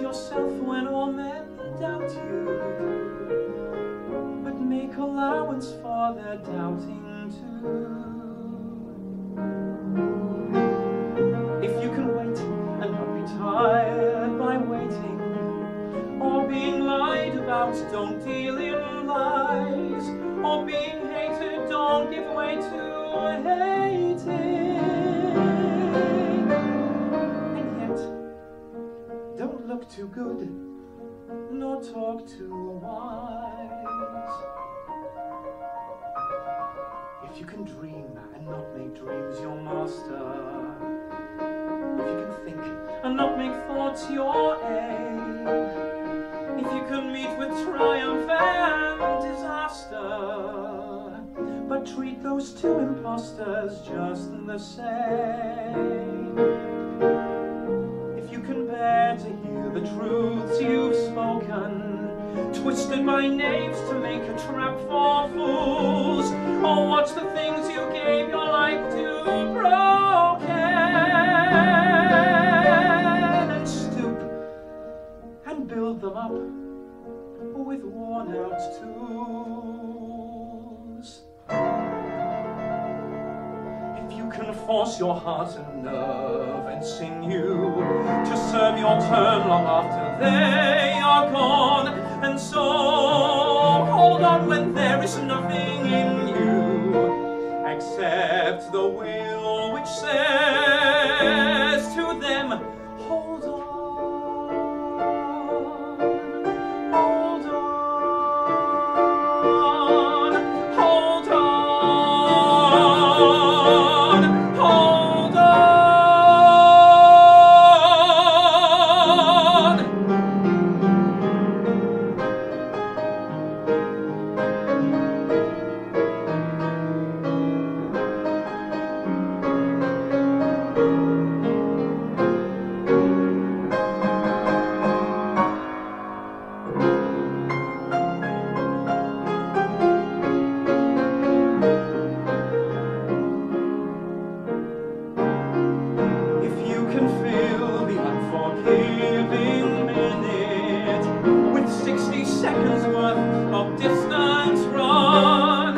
yourself when all men doubt you, but make allowance for their doubting too. If you can wait and not be tired by waiting, or being lied about, don't deal in lies, or being hated, don't give way to hate. Too good, nor talk too wise. If you can dream and not make dreams your master, if you can think and not make thoughts your aim, if you can meet with triumph and disaster, but treat those two impostors just the same. If you can bear to hear the truths you've spoken, twisted by knaves to make a trap for fools, Oh, watch the things you gave your life to broken, and stoop and build them up with worn out tools. Force your heart and nerve and sinew to serve your turn long after they are gone, and so hold on when there is nothing in you except the will which says seconds worth of distance run.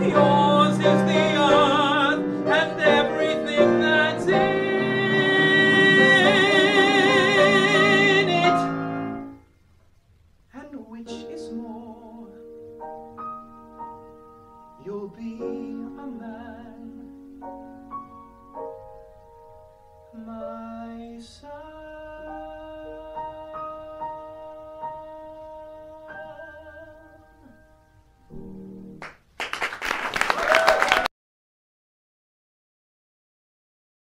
Yours is the earth and everything that's in it. And which is more, you'll be a man, my son.